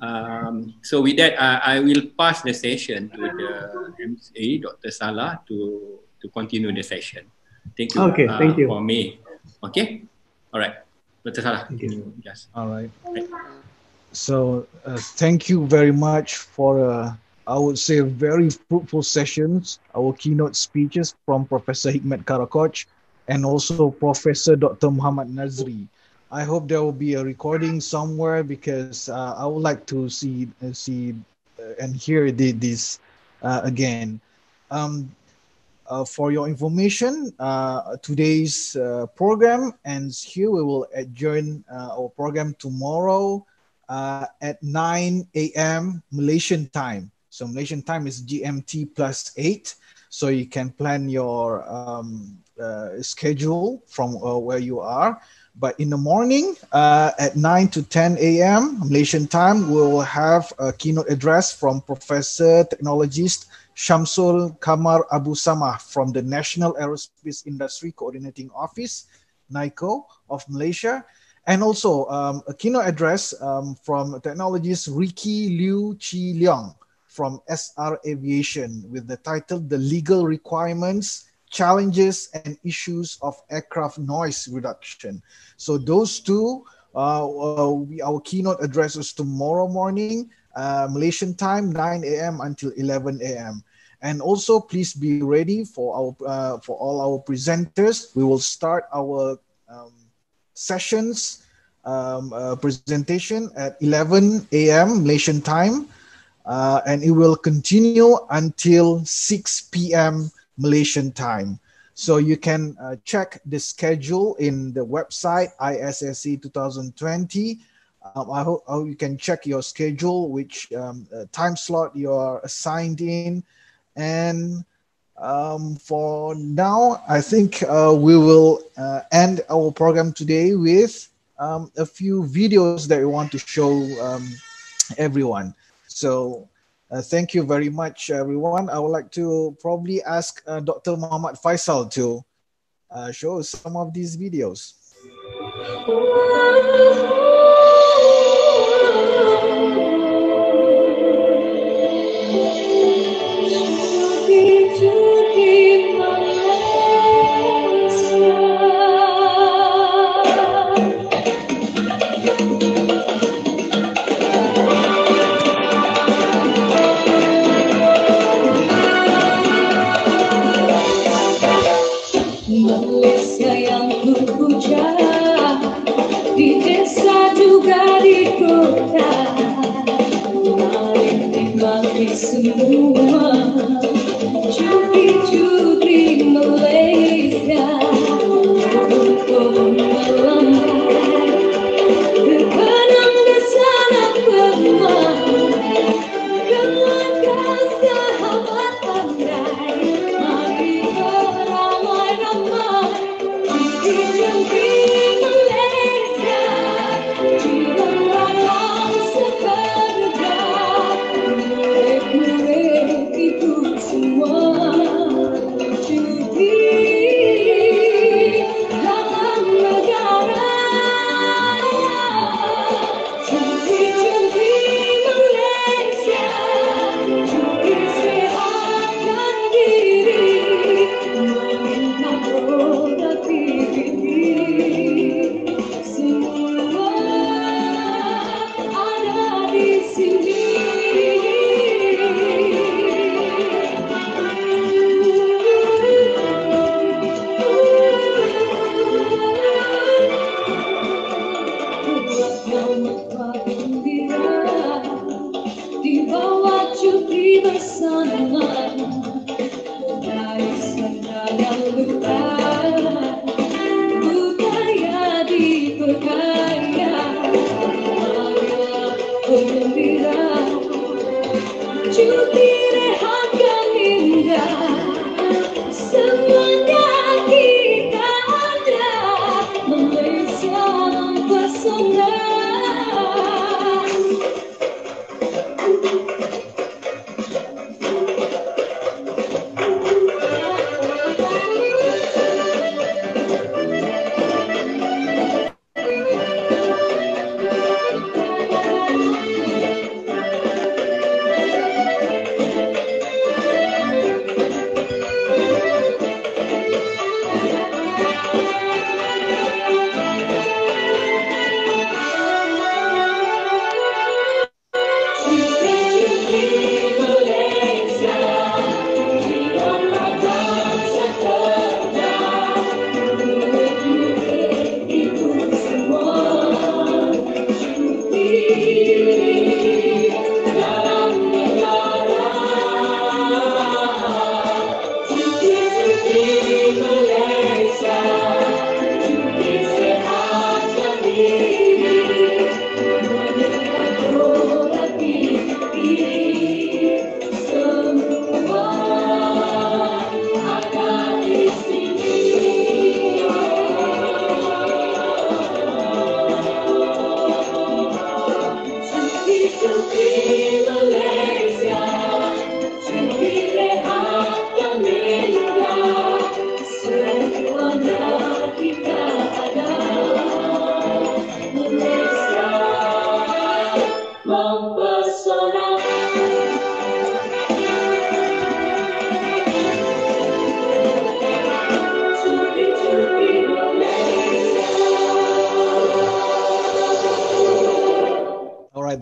Um, so with that, uh, I will pass the session to the MCA, Dr. Salah, to to continue the session. Thank you. Okay, uh, thank you. for me. Okay. All right, Dr. Salah. Thank you. Just All right. So uh, thank you very much for uh, I would say very fruitful sessions. Our keynote speeches from Professor Hikmet Karakoch and also Professor Dr. Muhammad Nazri. I hope there will be a recording somewhere because uh, I would like to see uh, see uh, and hear the, this uh, again. Um, uh, for your information, uh, today's program ends here. We will adjourn our program tomorrow at 9 a.m. Malaysian time. So Malaysian time is GMT plus 8. So you can plan your um, schedule from where you are. But in the morning uh, at 9 to 10 a.m. Malaysian time, we will have a keynote address from Professor Technologist Shamsul Kamar Abu Samah from the National Aerospace Industry Coordinating Office, NICO of Malaysia, and also um, a keynote address um, from technologist Ricky Liu Chi Leong from SR Aviation with the title The Legal Requirements, Challenges, and Issues of Aircraft Noise Reduction. So those two, uh, uh, we, our keynote addresses tomorrow morning, uh, Malaysian time, 9 a.m. until 11 a.m. And also, please be ready for our uh, for all our presenters. We will start our um, sessions um, uh, presentation at 11 a.m. Malaysian time, uh, and it will continue until 6 p.m. Malaysian time. So you can uh, check the schedule in the website ISSA 2020. Um, I hope you can check your schedule, which um, uh, time slot you are assigned in, and um, for now, I think uh, we will uh, end our program today with um, a few videos that we want to show um, everyone. So uh, thank you very much, everyone. I would like to probably ask uh, Dr. Muhammad Faisal to uh, show some of these videos. Thank you.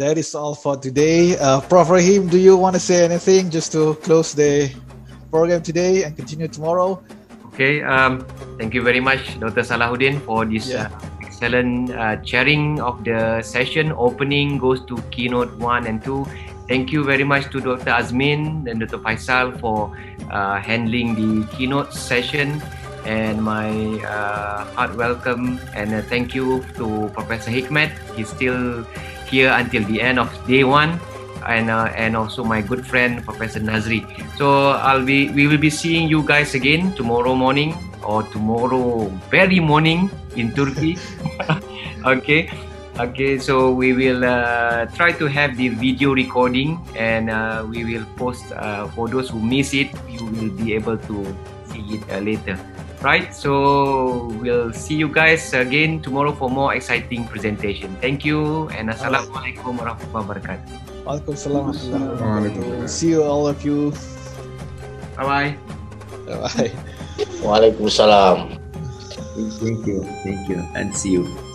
That is all for today. Uh, Prof. Rahim, do you want to say anything just to close the program today and continue tomorrow? Okay. Um, thank you very much, Dr. Salahuddin, for this yeah. uh, excellent uh, chairing of the session. Opening goes to keynote one and two. Thank you very much to Dr. Azmin and Dr. Faisal for uh, handling the keynote session and my uh, heart welcome and uh, thank you to Professor Hikmet. He's still here until the end of day one and uh, and also my good friend Professor Nazri. So I'll be we will be seeing you guys again tomorrow morning or tomorrow very morning in Turkey. *laughs* okay. Okay, so we will uh, try to have the video recording and uh, we will post uh, for those who miss it, you will be able to see it uh, later right so we'll see you guys again tomorrow for more exciting presentation thank you and assalamualaikum warahmatullahi wabarakatuh Waalaikumsalam. See you all of you. Bye bye. Bye. Waalaikumsalam. Thank you. Thank you. And see you.